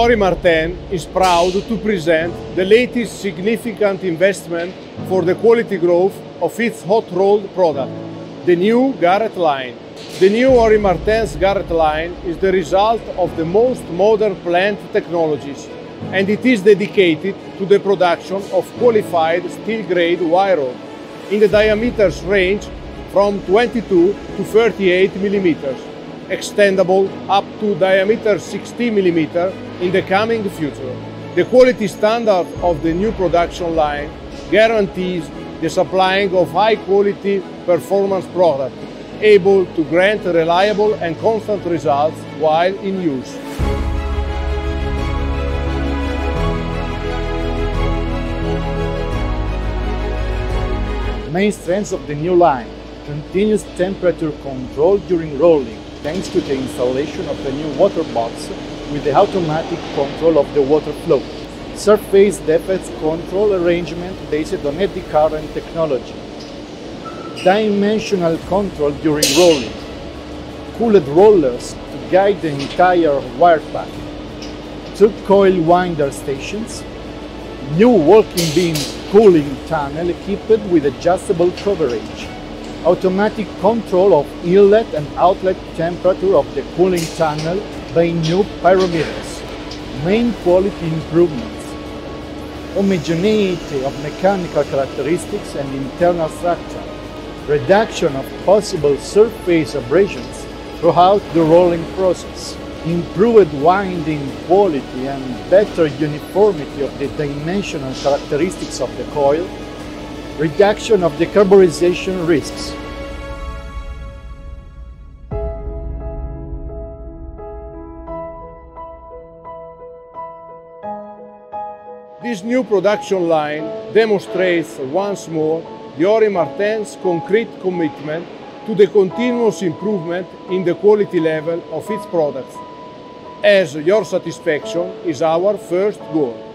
Ori Martin is proud to present the latest significant investment for the quality growth of its hot rolled product, the new Garret line. The new Ori Martin's Garret line is the result of the most modern plant technologies and it is dedicated to the production of qualified steel grade wire rod in the diameters range from 22 to 38 millimeters extendable up to diameter 60 mm in the coming future. The quality standard of the new production line guarantees the supplying of high quality performance product able to grant reliable and constant results while in use. Main strengths of the new line continuous temperature control during rolling, thanks to the installation of the new water box with the automatic control of the water flow. Surface depth control arrangement based on eddy current technology. Dimensional control during rolling. Cooled rollers to guide the entire wire pack. Two coil winder stations. New walking beam cooling tunnel equipped with adjustable coverage automatic control of inlet and outlet temperature of the cooling tunnel by new pyrometers, main quality improvements, homogeneity of mechanical characteristics and internal structure, reduction of possible surface abrasions throughout the rolling process, improved winding quality and better uniformity of the dimensional characteristics of the coil, reduction of decarburization risks. This new production line demonstrates once more the Ori Martin's concrete commitment to the continuous improvement in the quality level of its products, as your satisfaction is our first goal.